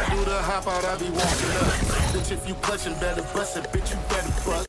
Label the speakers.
Speaker 1: I do the hop out, I be walking up. Bitch, if you clutching, better bust it.